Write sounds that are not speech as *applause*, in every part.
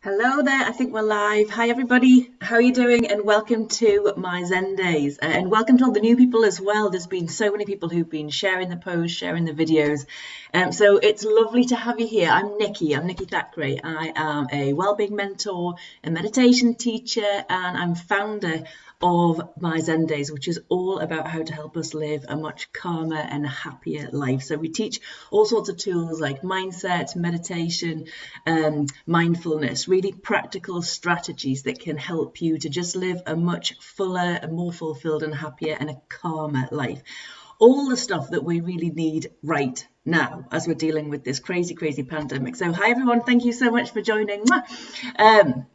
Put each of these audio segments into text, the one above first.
Hello there, I think we're live. Hi everybody, how are you doing? And welcome to my Zendays. Uh, and welcome to all the new people as well. There's been so many people who've been sharing the posts, sharing the videos. Um, so it's lovely to have you here. I'm Nicky, I'm Nicky Thackeray. I am a wellbeing mentor, a meditation teacher, and I'm founder of my Zendays, which is all about how to help us live a much calmer and happier life. So we teach all sorts of tools like mindset, meditation, um, mindfulness, really practical strategies that can help you to just live a much fuller, more fulfilled and happier and a calmer life. All the stuff that we really need right now as we're dealing with this crazy, crazy pandemic. So hi everyone, thank you so much for joining. Um,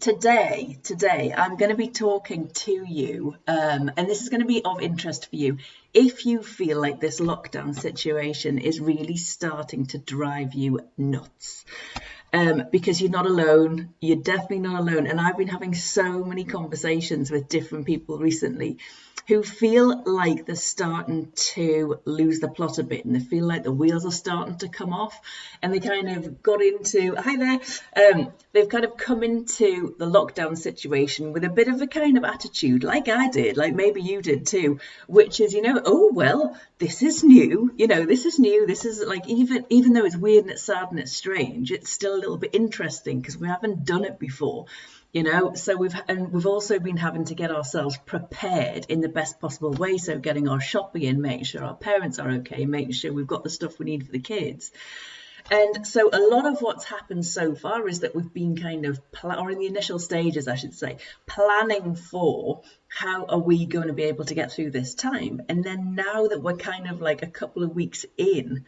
today today i'm going to be talking to you um, and this is going to be of interest for you. If you feel like this lockdown situation is really starting to drive you nuts um, because you're not alone you're definitely not alone and i've been having so many conversations with different people recently who feel like they're starting to lose the plot a bit and they feel like the wheels are starting to come off and they kind of got into hi there um, they've kind of come into the lockdown situation with a bit of a kind of attitude like i did like maybe you did too which is you know oh well this is new you know this is new this is like even even though it's weird and it's sad and it's strange it's still a little bit interesting because we haven't done it before you know? So we've and we've also been having to get ourselves prepared in the best possible way. So getting our shopping in making sure our parents are okay making sure we've got the stuff we need for the kids and so a lot of what's happened so far is that we've been kind of or in the initial stages i should say planning for how are we going to be able to get through this time and then now that we're kind of like a couple of weeks in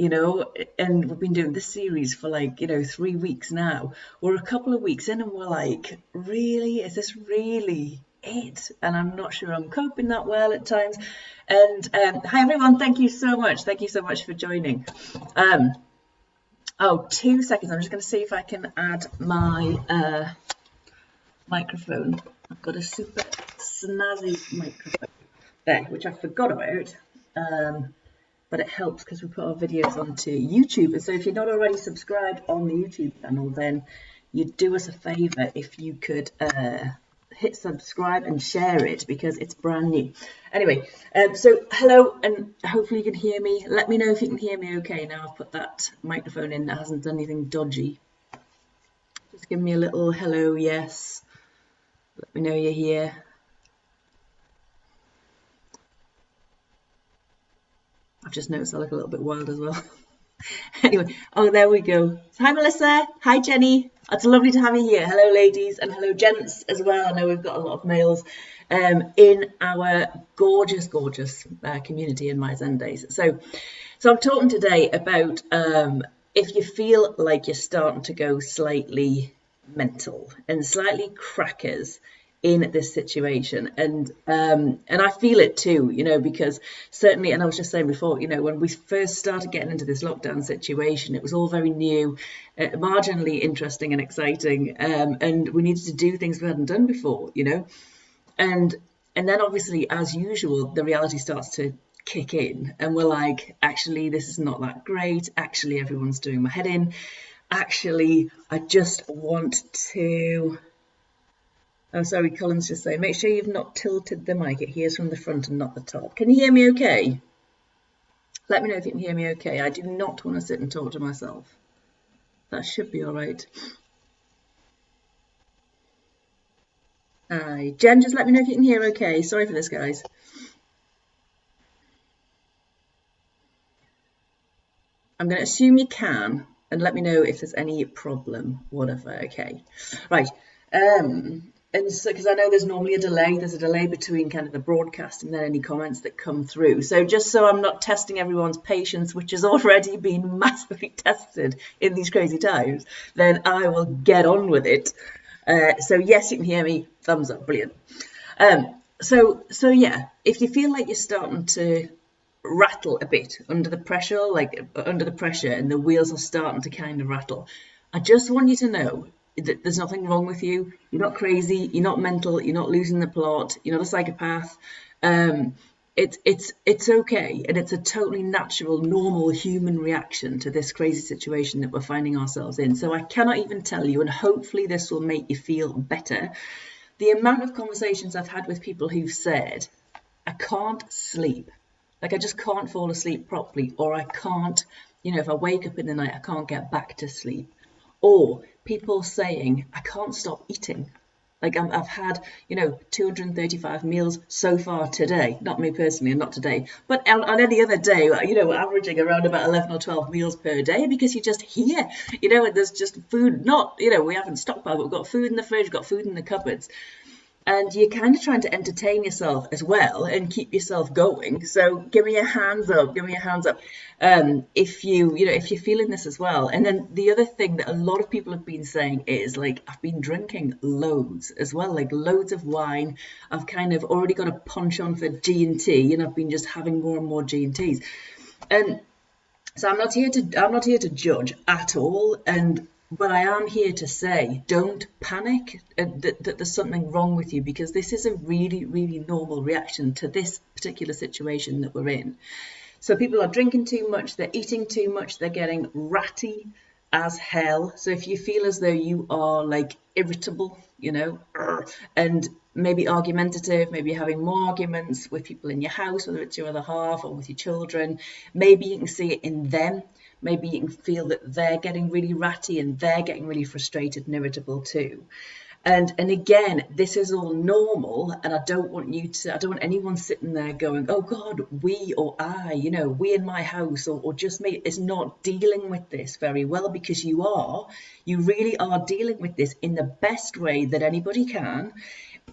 you know, and we've been doing this series for like, you know, three weeks now. We're a couple of weeks in and we're like, really? Is this really it? And I'm not sure I'm coping that well at times. And um, hi, everyone. Thank you so much. Thank you so much for joining. Um, oh, two seconds. I'm just going to see if I can add my uh, microphone. I've got a super snazzy microphone there, which I forgot about. Um, but it helps because we put our videos onto YouTube. And so if you're not already subscribed on the YouTube channel, then you'd do us a favor if you could uh, hit subscribe and share it because it's brand new. Anyway, um, so hello, and hopefully you can hear me. Let me know if you can hear me okay. Now I've put that microphone in that hasn't done anything dodgy. Just give me a little hello, yes. Let me know you're here. I've just noticed I look a little bit wild as well. *laughs* *laughs* anyway, oh, there we go. Hi, Melissa. Hi, Jenny. It's lovely to have you here. Hello, ladies, and hello, gents, as well. I know we've got a lot of males um, in our gorgeous, gorgeous uh, community in my Zendays. So, so I'm talking today about um, if you feel like you're starting to go slightly mental and slightly crackers in this situation. And um and i feel it too you know because certainly and i was just saying before you know when we first started getting into this lockdown situation it was all very new uh, marginally interesting and exciting um and we needed to do things we hadn't done before you know? And and then obviously as usual the reality starts to kick in and we're like actually this is not that great. Actually everyone's doing my head in. Actually i just want to Oh, sorry, Colin's just saying, make sure you've not tilted the mic. It hears from the front and not the top. Can you hear me okay? Let me know if you can hear me okay. I do not want to sit and talk to myself. That should be all right. Hi. Jen, just let me know if you can hear okay. Sorry for this, guys. I'm going to assume you can and let me know if there's any problem, whatever. Okay. Right. Um, and so because I know there's normally a delay, there's a delay between kind of the broadcast and then any comments that come through. So just so I'm not testing everyone's patience, which has *laughs* already been massively *laughs* tested in these crazy times, then I will get on with it. Uh, so yes, you can hear me. Thumbs up, brilliant. Um, so so yeah, if you feel like you're starting to rattle a bit under the pressure, like under the pressure, and the wheels are starting to kind of rattle, I just want you to know there's nothing wrong with you. You're not crazy. You're not mental. You're not losing the plot. You're not a psychopath. Um, it's it's it's okay and it's a totally natural normal human reaction to this crazy situation that we're finding ourselves in so i cannot even tell you and hopefully this will make you feel better the amount of conversations i've had with people who've said i can't sleep like i just can't fall asleep properly or i can't you know if i wake up in the night i can't get back to sleep or people saying i can't stop eating like um, i have had, you know, 235 meals so far today. Not me personally, and not today, but on, on, any other day, uh, you know, we're averaging around about 11 or 12 meals per day because you're just here, you know, and there's just food. Not, you know, we haven't stockpiled, but we've got food in the fridge, we've got food in the cupboards and you're kind of trying to entertain yourself as well and keep yourself going. So give me a hands up, give me a hands up um, if you you know if you're feeling this as well. And then the other thing that a lot of people have been saying is like I've been drinking loads as well, like loads of wine. I've kind of already got a punch on for G and T, and I've been just having more and more G and Ts. And so I'm not here to I'm not here to judge at all. And but I am here to say don't panic uh, that, that, there's something wrong with you because this is a really, really normal reaction to this particular situation that we're in. So people are drinking too much, they're eating too much, they're getting ratty as hell. So if you feel as though you are like irritable, you know, and maybe argumentative, maybe having more arguments with people in your house, whether it's your other half or with your children, maybe you can see it in them maybe you can feel that they're getting really ratty and they're getting really frustrated and irritable too. And and again, this is all normal, and I don't want you to. I don't want anyone sitting there going, "Oh God, we or I, you know, we in my house or, or just me is not dealing with this very well." Because you are, you really are dealing with this in the best way that anybody can.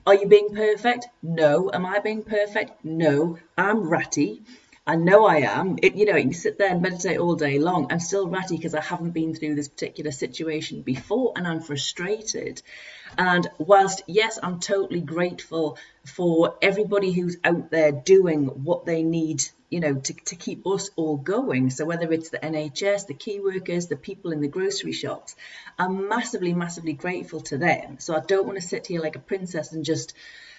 Are you being perfect? No. Am I being perfect? No. I'm ratty. I know I am. It, you know, you can sit there and meditate all day long. I'm still ratty because I haven't been through this particular situation before and I'm frustrated. And whilst, yes, I'm totally grateful for everybody who's out there doing what they need, you know, to, to keep us all going. So whether it's the NHS, the key workers, the people in the grocery shops, I'm massively, massively grateful to them. So I don't want to sit here like a princess and just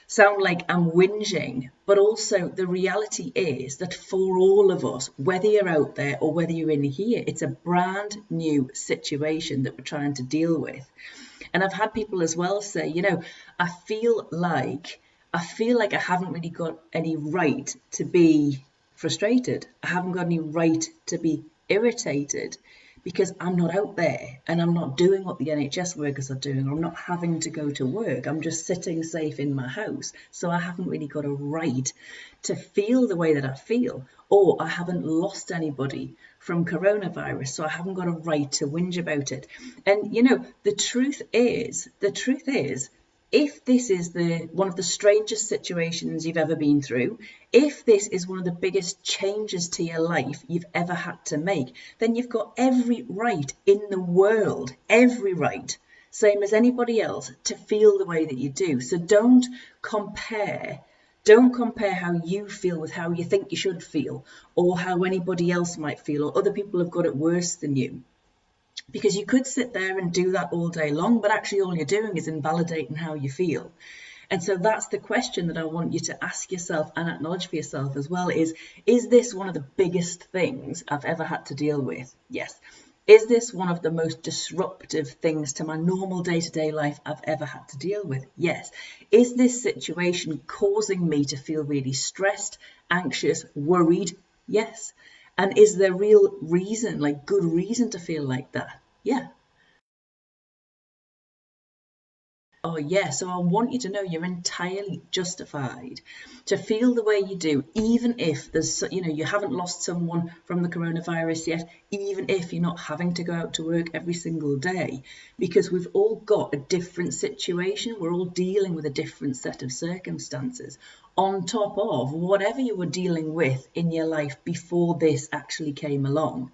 sound like I'm whinging, but also the reality is that for all of us, whether you're out there or whether you're in here, it's a brand new situation that we're trying to deal with. And I've had people as well say, you know, I feel like I feel like I haven't really got any right to be frustrated. I haven't got any right to be irritated because I'm not out there and I'm not doing what the NHS workers are doing. I'm not having to go to work. I'm just sitting safe in my house. So I haven't really got a right to feel the way that I feel. Or I haven't lost anybody from coronavirus. So I haven't got a right to whinge about it. And you know, the truth is, the truth is, if this is the one of the strangest situations you've ever been through, if this is one of the biggest changes to your life you've ever had to make, then you've got every right in the world, every right, same as anybody else, to feel the way that you do. So don't compare. Don't compare how you feel with how you think you should feel, or how anybody else might feel, or other people have got it worse than you because you could sit there and do that all day long, but actually all you're doing is invalidating how you feel. And so that's the question that I want you to ask yourself and acknowledge for yourself as well is, is this one of the biggest things I've ever had to deal with? Yes. Is this one of the most disruptive things to my normal day to day life I've ever had to deal with? Yes. Is this situation causing me to feel really stressed, anxious, worried? Yes. And is there real reason, like good reason to feel like that? Yeah. Oh, yeah. So I want you to know you're entirely justified to feel the way you do, even if there's, you know, you haven't lost someone from the coronavirus yet, even if you're not having to go out to work every single day, because we've all got a different situation. We're all dealing with a different set of circumstances on top of whatever you were dealing with in your life before this actually came along.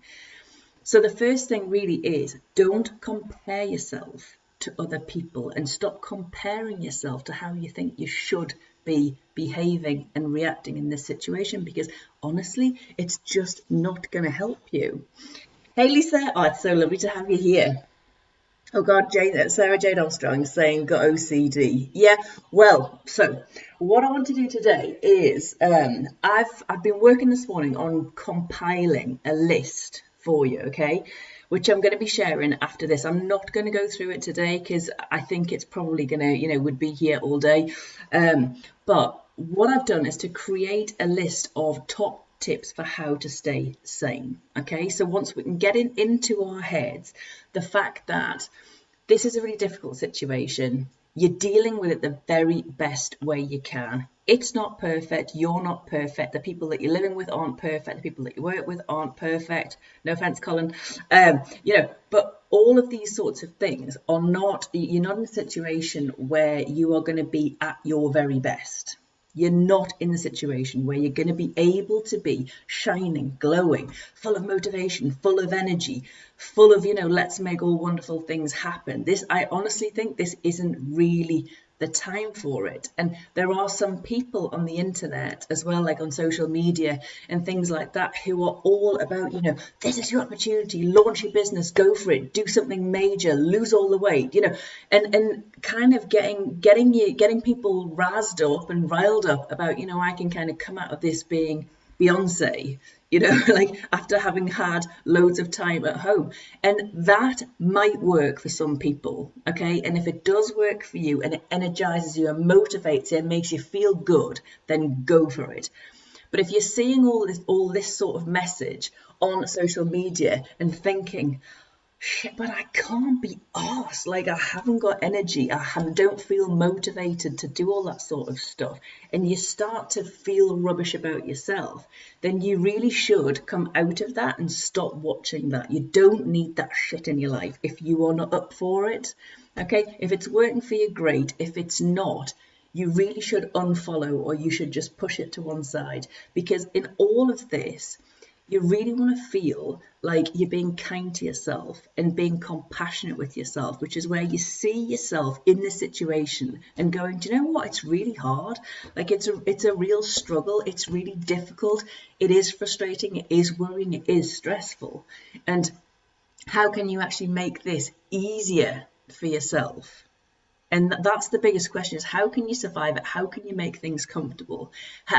So the first thing really is don't compare yourself to other people and stop comparing yourself to how you think you should be behaving and reacting in this situation because honestly, it's just not going to help you. Hey Lisa, oh, it's so lovely to have you here. Oh God, Jane, uh, Sarah Jane Armstrong saying got OCD. Yeah, well, so what I want to do today is um, I've I've been working this morning on compiling a list for you, okay, which I'm going to be sharing after this. I'm not going to go through it today because I think it's probably going to, you know, would be here all day. Um, but what I've done is to create a list of top tips for how to stay sane. Okay, so once we can get in, into our heads the fact that this is a really difficult situation, you're dealing with it the very best way you can. It's not perfect. You're not perfect. The people that you're living with aren't perfect. The people that you work with aren't perfect. No offense, Colin. Um, you know, but all of these sorts of things are not, you're not in a situation where you are going to be at your very best. You're not in the situation where you're going to be able to be shining, glowing, full of motivation, full of energy, full of, you know, let's make all wonderful things happen. This, I honestly think this isn't really the time for it. And there are some people on the internet as well, like on social media and things like that, who are all about, you know, this is your opportunity, launch your business, go for it, do something major, lose all the weight, you know, and and kind of getting getting you getting people razzed up and riled up about, you know, I can kind of come out of this being Beyonce, you know, *laughs* like after having had loads of time at home. And that might work for some people, okay? And if it does work for you and it energizes you and motivates you and makes you feel good, then go for it. But if you're seeing all this all this sort of message on social media and thinking, shit, but I can't be asked. Like, I haven't got energy. I don't feel motivated to do all that sort of stuff. And you start to feel rubbish about yourself, then you really should come out of that and stop watching that. You don't need that shit in your life if you are not up for it. Okay? If it's working for you, great. If it's not, you really should unfollow or you should just push it to one side because in all of this, you really want to feel like you're being kind to yourself and being compassionate with yourself, which is where you see yourself in the situation and going, do you know what? It's really hard. Like it's a it's a real struggle. It's really difficult. It is frustrating. It is worrying. It is stressful. And how can you actually make this easier for yourself? And that's the biggest question is how can you survive it? How can you make things comfortable?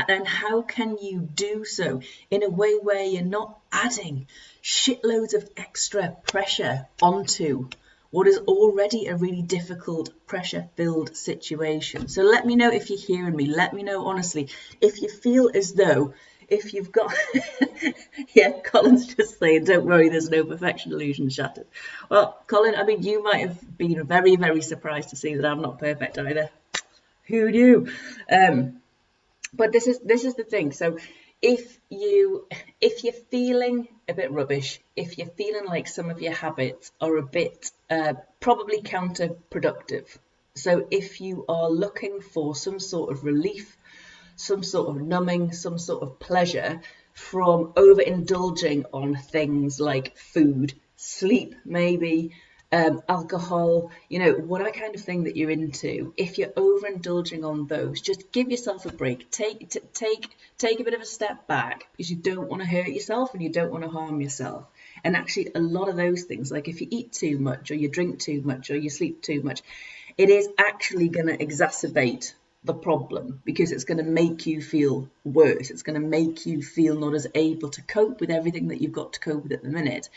And how can you do so in a way where you're not adding shitloads of extra pressure onto what is already a really difficult pressure filled situation. So let me know if you're hearing me. Let me know honestly if you feel as though if you've got *laughs* yeah colin's just saying don't worry there's no perfection illusion shattered. Well colin i mean you might have been very very surprised to see that i'm not perfect either. Who knew? Um but this is this is the thing. So if you if you're feeling a bit rubbish if you're feeling like some of your habits are a bit uh, probably counterproductive so if you are looking for some sort of relief some sort of numbing, some sort of pleasure from overindulging on things like food, sleep, maybe, um, alcohol, you know, whatever kind of thing that you're into. If you're overindulging on those, just give yourself a break. Take take take a bit of a step back because you don't want to hurt yourself and you don't want to harm yourself. And actually, a lot of those things, like if you eat too much or you drink too much or you sleep too much, it is actually going to exacerbate the problem because it's going to make you feel worse. It's going to make you feel not as able to cope with everything that you've got to cope with at the minute.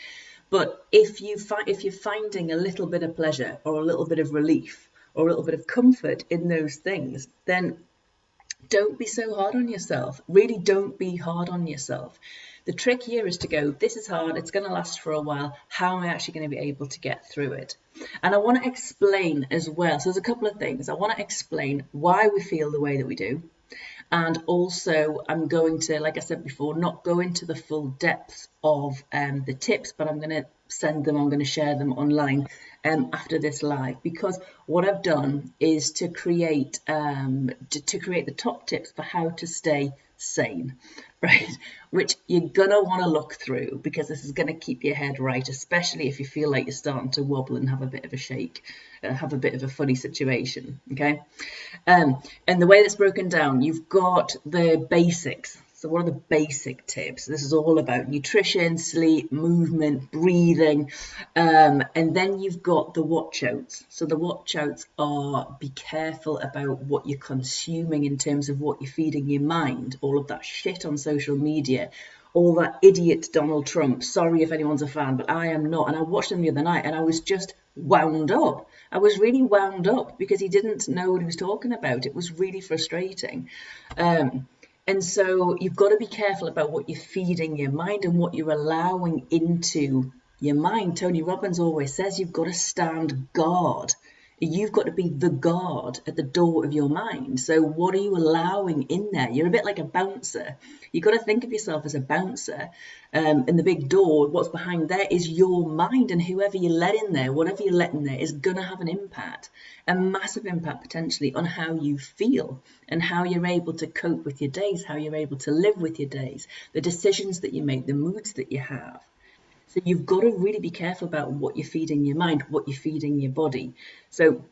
But if you find if you're finding a little bit of pleasure or a little bit of relief or a little bit of comfort in those things, then don't be so hard on yourself. Really don't be hard on yourself. The trick here is to go, this is hard, it's going to last for a while. How am I actually going to be able to get through it? And I want to explain as well. So there's a couple of things. I want to explain why we feel the way that we do. And also, I'm going to, like I said before, not go into the full depth of um, the tips, but I'm going to send them, I'm going to share them online um, after this live because what I've done is to create um, to, to create the top tips for how to stay sane, *laughs* right? Which you're gonna want to look through because this is gonna keep your head right, especially if you feel like you're starting to wobble and have a bit of a shake, uh, have a bit of a funny situation, okay? Um, and the way that's broken down, you've got the basics. So what are the basic tips? This is all about nutrition, sleep, movement, breathing, um, and then you've got the watch outs. So the watch outs are be careful about what you're consuming in terms of what you're feeding your mind. All of that shit on social media, all that idiot Donald Trump. Sorry if anyone's a fan, but I am not. And I watched him the other night, and I was just wound up. I was really wound up because he didn't know what he was talking about. It was really frustrating. Um, and so you've got to be careful about what you're feeding your mind and what you're allowing into your mind. Tony Robbins always says you've got to stand guard. You've got to be the guard at the door of your mind. So, what are you allowing in there? You're a bit like a bouncer. You've got to think of yourself as a bouncer. Um, and the big door, what's behind there is your mind, and whoever you let in there, whatever you let in there, is going to have an impact, a massive impact potentially on how you feel and how you're able to cope with your days, how you're able to live with your days, the decisions that you make, the moods that you have. So you've got to really be careful about what you're feeding your mind, what you're feeding your body. So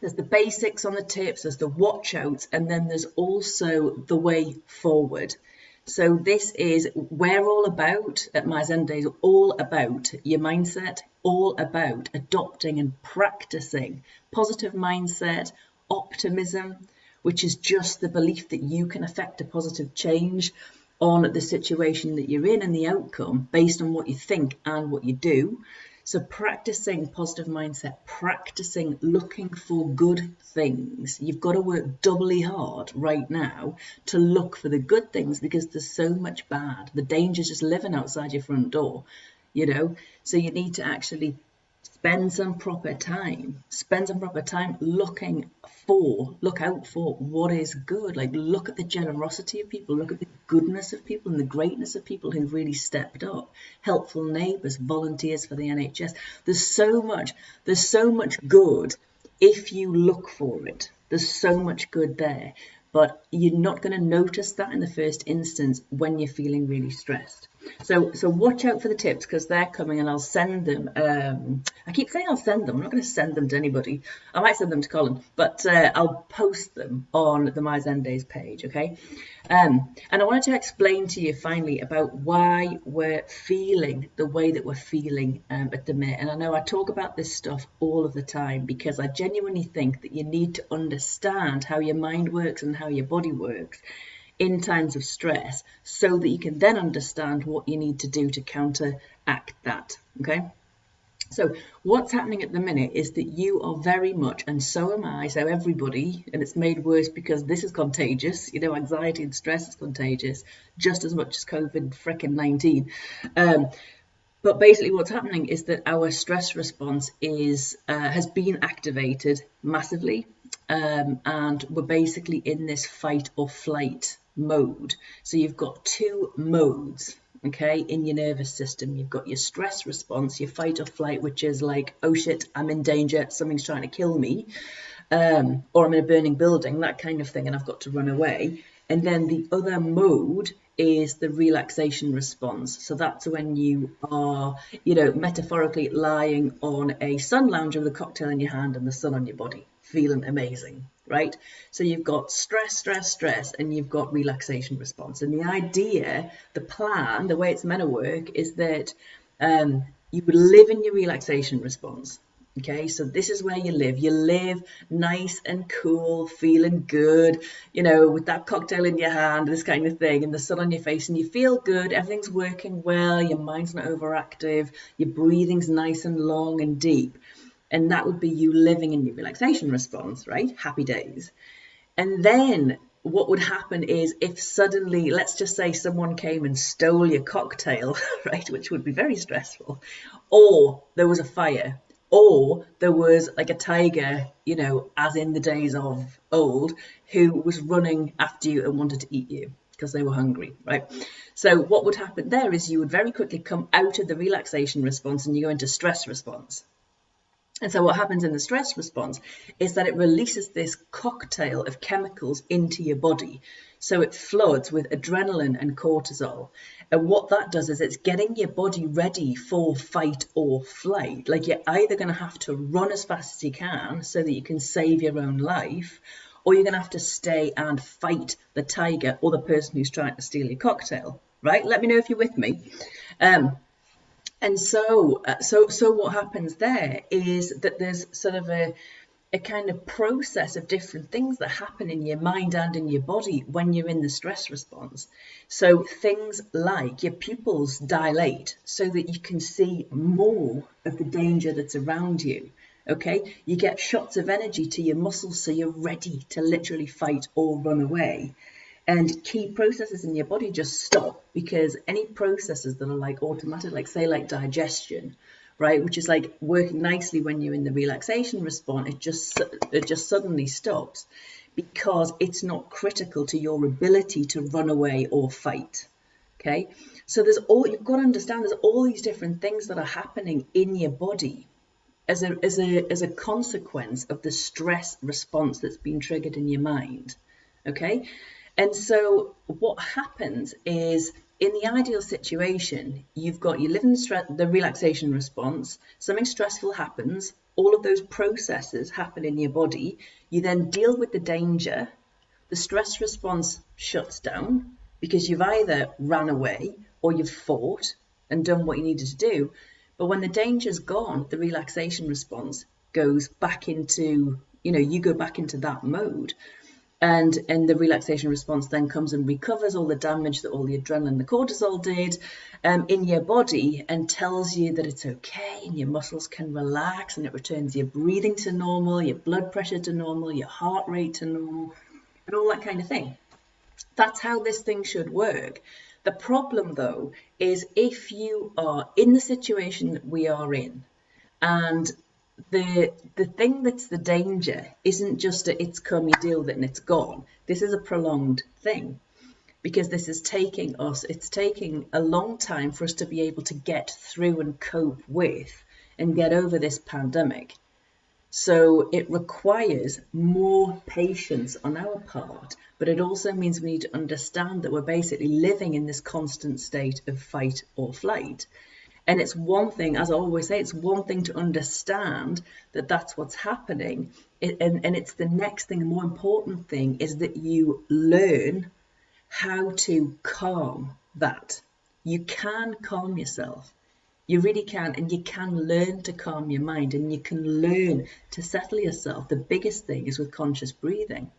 there's the basics on the tips, there's the watch outs, and then there's also the way forward. So this is we're all about at My Zendays, all about your mindset, all about adopting and practicing positive mindset, optimism, which is just the belief that you can affect a positive change on the situation that you're in and the outcome based on what you think and what you do. So, practicing positive mindset, practicing looking for good things. You've got to work doubly hard right now to look for the good things because there's so much bad. The danger's just living outside your front door, you know. So, you need to actually spend some proper time spend some proper time looking for look out for what is good. Like look at the generosity of people look at the goodness of people and the greatness of people who've really stepped up. Helpful neighbors volunteers for the nhs there's so much there's so much good if you look for it. There's so much good there. But you're not going to notice that in the first instance when you're feeling really stressed so, so watch out for the tips because they're coming and I'll send them. Um, I keep saying I'll send them. I'm not going to send them to anybody. I might send them to Colin, but uh, I'll post them on the My Zendays page, okay? Um, and I wanted to explain to you finally about why we're feeling the way that we're feeling um, at the minute. And I know I talk about this stuff all of the time because I genuinely think that you need to understand how your mind works and how your body works in times of stress so that you can then understand what you need to do to counteract that. Okay. So what's happening at the minute is that you are very much, and so am I, so everybody, and it's made worse because this is contagious. You know, anxiety and stress is contagious just as much as COVID freaking 19. Um, but basically, what's happening is that our stress response is uh, has been activated massively, um, and we're basically in this fight or flight mode. So you've got two modes, okay, in your nervous system. You've got your stress response, your fight or flight, which is like, oh shit, I'm in danger, something's trying to kill me, um, or I'm in a burning building, that kind of thing, and I've got to run away. And then the other mode is the relaxation response. So that's when you are, you know, metaphorically lying on a sun lounger with a cocktail in your hand and the sun on your body, feeling amazing, right? So you've got stress, stress, stress, and you've got relaxation response. And the idea, the plan, the way it's meant to work is that um, you live in your relaxation response. Okay, so this is where you live. You live nice and cool, feeling good, you know, with that cocktail in your hand, this kind of thing, and the sun on your face, and you feel good. Everything's working well. Your mind's not overactive. Your breathing's nice and long and deep. And that would be you living in your relaxation response, right? Happy days. And then what would happen is if suddenly, let's just say someone came and stole your cocktail, *laughs* right, which would be very stressful, or there was a fire, or there was like a tiger, you know, as in the days of old, who was running after you and wanted to eat you because they were hungry, right? So what would happen there is you would very quickly come out of the relaxation response and you go into stress response. And so what happens in the stress response is that it releases this cocktail of chemicals into your body. So it floods with adrenaline and cortisol. And what that does is it's getting your body ready for fight or flight. Like you're either going to have to run as fast as you can so that you can save your own life, or you're going to have to stay and fight the tiger or the person who's trying to steal your cocktail, right? Let me know if you're with me. Um, and so, uh, so, so what happens there is that there's sort of a, a kind of process of different things that happen in your mind and in your body when you're in the stress response. So things like your pupils dilate so that you can see more of the danger that's around you. Okay, you get shots of energy to your muscles so you're ready to literally fight or run away. And key processes in your body just stop because any processes that are like automatic, like say like digestion, right, which is like working nicely when you're in the relaxation response, it just it just suddenly stops because it's not critical to your ability to run away or fight. Okay, so there's all you've got to understand. There's all these different things that are happening in your body as a, as a, as a consequence of the stress response that's been triggered in your mind. Okay. And so what happens is in the ideal situation, you've got you live in the relaxation response, something stressful happens, all of those processes happen in your body, you then deal with the danger, the stress response shuts down because you've either ran away or you've fought and done what you needed to do. But when the danger's gone, the relaxation response goes back into, you know, you go back into that mode. And, and the relaxation response then comes and recovers all the damage that all the adrenaline the cortisol did um, in your body and tells you that it's okay and your muscles can relax and it returns your breathing to normal, your blood pressure to normal, your heart rate to normal, and all that kind of thing. That's how this thing should work. The problem, though, is if you are in the situation that we are in, and the the thing that's the danger isn't just that it's come, you deal with it, and it's gone. This is a prolonged thing because this is taking us, it's taking a long time for us to be able to get through and cope with and get over this pandemic. So it requires more patience on our part, but it also means we need to understand that we're basically living in this constant state of fight or flight. And it's one thing, as I always say, it's one thing to understand that that's what's happening. It, and, and it's the next thing, the more important thing is that you learn how to calm that. You can calm yourself. You really can, and you can learn to calm your mind and you can learn to settle yourself. The biggest thing is with conscious breathing.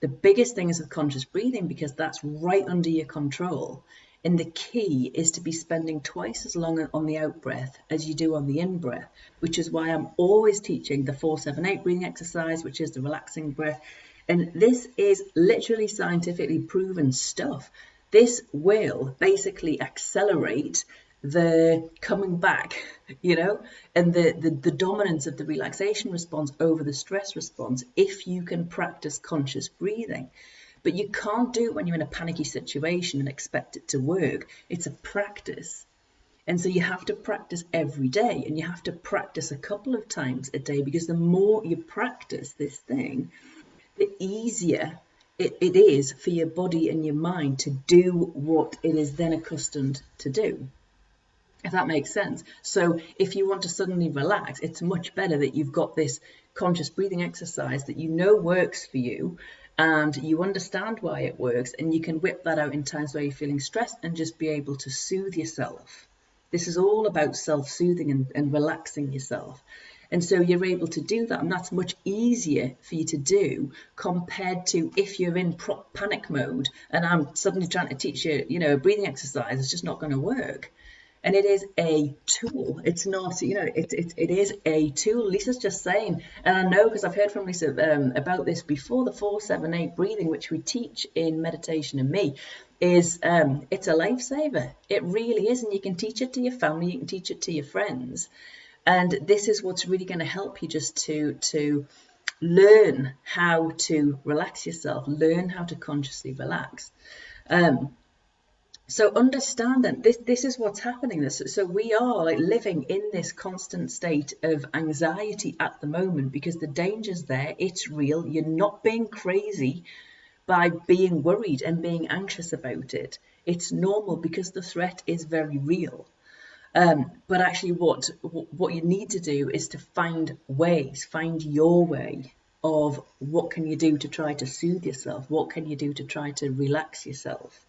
The biggest thing is with conscious breathing because that's right under your control. And the key is to be spending twice as long on the out breath as you do on the in breath, which is why I'm always teaching the 478 breathing exercise, which is the relaxing breath. And this is literally scientifically proven stuff. This will basically accelerate the coming back, *laughs* you know, and the, the, the dominance of the relaxation response over the stress response if you can practice conscious breathing. But you can't do it when you're in a panicky situation and expect it to work. It's a practice. And so you have to practice every day and you have to practice a couple of times a day because the more you practice this thing, the easier it, it is for your body and your mind to do what it is then accustomed to do if that makes sense. So if you want to suddenly relax, it's much better that you've got this conscious breathing exercise that you know works for you and you understand why it works and you can whip that out in times where you're feeling stressed and just be able to soothe yourself. This is all about self-soothing and, and relaxing yourself. And so you're able to do that, and that's much easier for you to do compared to if you're in prop panic mode and I'm suddenly trying to teach you, you know, a breathing exercise. It's just not going to work and it is a tool. It's not, you know, it, it, it is a tool. Lisa's just saying, and I know because I've heard from Lisa um, about this before, the 478 breathing, which we teach in Meditation and Me, is um, it's a lifesaver. It really is, and you can teach it to your family, you can teach it to your friends. And this is what's really going to help you just to, to learn how to relax yourself, learn how to consciously relax. Um, so understand that this this is what's happening. This so we are like living in this constant state of anxiety at the moment because the danger's there. It's real. You're not being crazy by being worried and being anxious about it. It's normal because the threat is very real. Um, but actually what what you need to do is to find ways find your way of what can you do to try to soothe yourself? What can you do to try to relax yourself?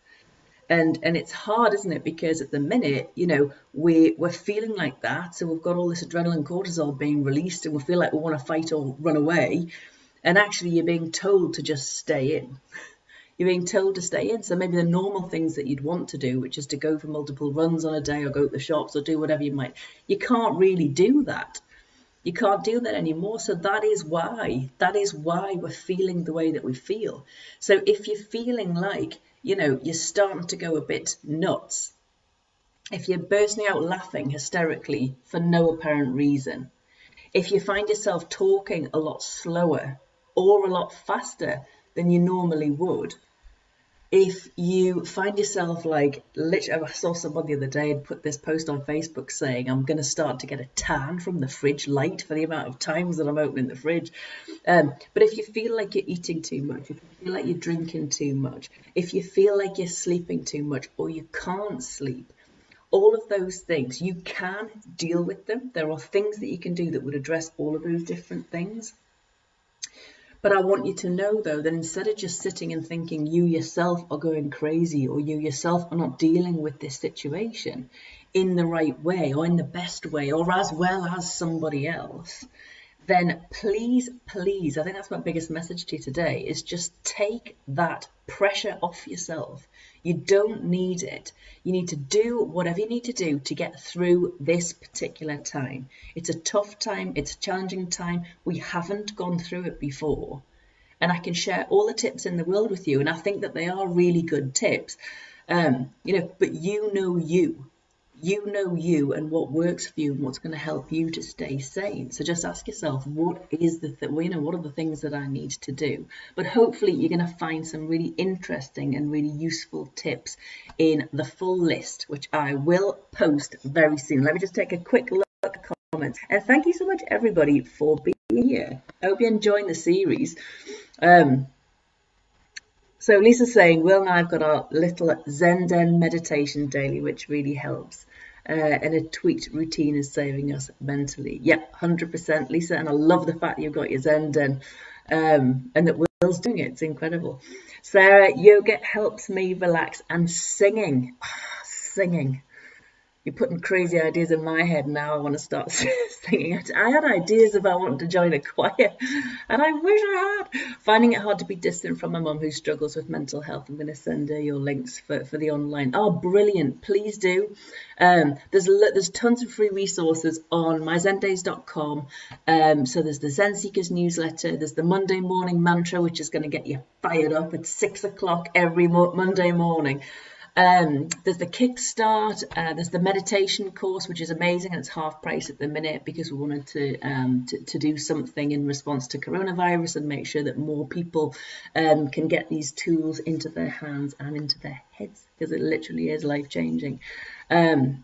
And and it's hard, isn't it? Because at the minute, you know, we we're feeling like that, so we've got all this adrenaline cortisol being released, and we feel like we want to fight or run away. And actually, you're being told to just stay in. *laughs* You're being told to stay in. So maybe the normal things that you'd want to do, which is to go for multiple runs on a day or go to the shops or do whatever you might, you can't really do that you can't do that anymore. So that is why, that is why we're feeling the way that we feel. So if you're feeling like, you know, you're starting to go a bit nuts, if you're bursting out laughing hysterically for no apparent reason, if you find yourself talking a lot slower or a lot faster than you normally would, if you find yourself like literally, I saw someone the other day and put this post on Facebook saying, I'm going to start to get a tan from the fridge light for the amount of times that I'm opening the fridge. Um, but if you feel like you're eating too much, if you feel like you're drinking too much, if you feel like you're sleeping too much or you can't sleep, all of those things, you can deal with them. There are things that you can do that would address all of those different things. But I want you to know, though, that instead of just sitting and thinking you yourself are going crazy or you yourself are not dealing with this situation in the right way or in the best way or as well as somebody else, then please, please, I think that's my biggest message to you today is just take that pressure off yourself. You don't need it. You need to do whatever you need to do to get through this particular time. It's a tough time, it's a challenging time. We haven't gone through it before. And I can share all the tips in the world with you, and I think that they are really good tips. Um, you know, but you know you you know you and what works for you and what's going to help you to stay sane. So just ask yourself, what is the th- you know, what are the things that I need to do? But hopefully you're going to find some really interesting and really useful tips in the full list, which I will post very soon. Let me just take a quick look at the comments. And thank you so much everybody for being here. I hope you're enjoying the series. Um, so Lisa's saying, Will and I've got our little Zen Den meditation daily, which really helps uh, and a tweaked routine is saving us mentally. Yeah, 100%, Lisa. And I love the fact you've got your Zen Den um, and that Will's doing it. It's incredible. Sarah, yoga helps me relax and singing. Oh, singing you're putting crazy ideas in my head now. I want to start *laughs* singing. I had ideas about wanting to join a choir, and I wish I had. Finding it hard to be distant from my mum who struggles with mental health. I'm going to send her your links for, for the online. Oh, brilliant! Please do. Um, there's there's tons of free resources on myzendays.com. Um, so there's the Zen Seekers newsletter. There's the Monday morning mantra, which is going to get you fired up at six o'clock every mo Monday morning. Um, there's the Kickstart, uh, there's the meditation course, which is amazing, and it's half price at the minute because we wanted to, um, to, to do something in response to coronavirus and make sure that more people um, can get these tools into their hands and into their heads because it literally is life changing. Um,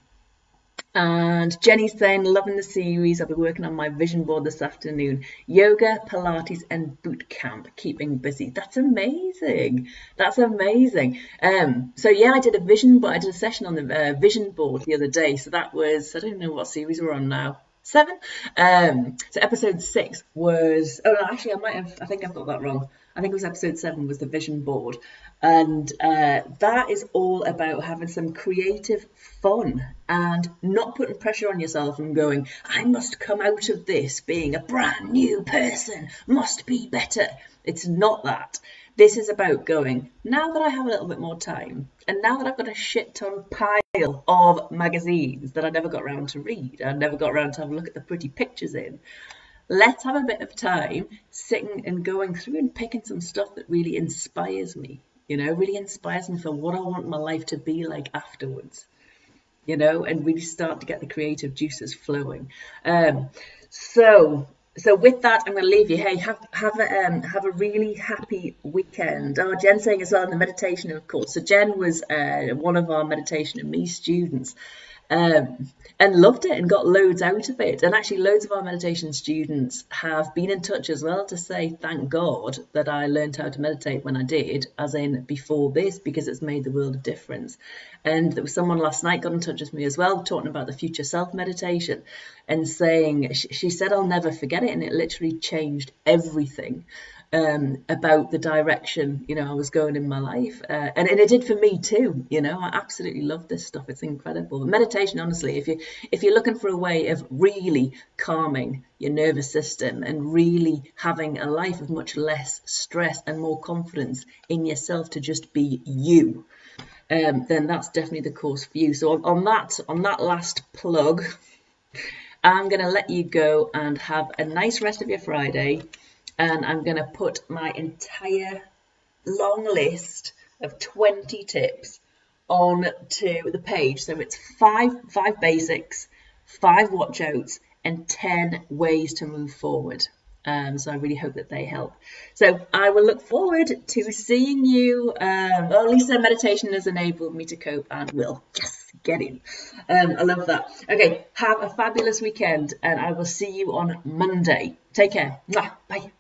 and Jenny's saying, loving the series. I'll be working on my vision board this afternoon. Yoga, Pilates, and boot camp, keeping busy. That's amazing. That's amazing. Um, so yeah, I did a vision, but I did a session on the uh, vision board the other day. So that was, I don't know what series we're on now. Seven. Um, so episode six was. Oh no, actually, I might have. I think I've got that wrong. I think it was episode seven was the vision board, and uh, that is all about having some creative fun and not putting pressure on yourself and going, I must come out of this being a brand new person, must be better. It's not that. This is about going, now that I have a little bit more time, and now that I've got a shit ton pile of magazines that I never got around to read, I never got around to have a look at the pretty pictures in, let's have a bit of time sitting and going through and picking some stuff that really inspires me you know, really inspires me for what I want my life to be like afterwards, you know, and really start to get the creative juices flowing. Um, so, so with that, I'm going to leave you. Hey, have have a um, have a really happy weekend. Oh, Jen saying as well in the meditation, of course. So Jen was uh, one of our meditation and me students. Um, and loved it and got loads out of it. And actually, loads of our meditation students have been in touch as well to say, thank God that I learned how to meditate when I did, as in before this, because it's made the world of difference. And there was someone last night got in touch with me as well, talking about the future self meditation and saying, she said, I'll never forget it. And it literally changed everything um, about the direction you know I was going in my life, uh, and, and it did for me too. You know, I absolutely love this stuff. It's incredible. Meditation, honestly, if you if you're looking for a way of really calming your nervous system and really having a life of much less stress and more confidence in yourself to just be you. Um, then that's definitely the course for you. So on, on that on that last plug, I'm going to let you go and have a nice rest of your Friday and I'm going to put my entire long list of 20 tips on to the page. So it's five five basics, five watch outs, and 10 ways to move forward. Um, so I really hope that they help. So I will look forward to seeing you. Um, well, Lisa, meditation has enabled me to cope and will. Yes, get in. Um, I love that. Okay, have a fabulous weekend and I will see you on Monday. Take care. Bye.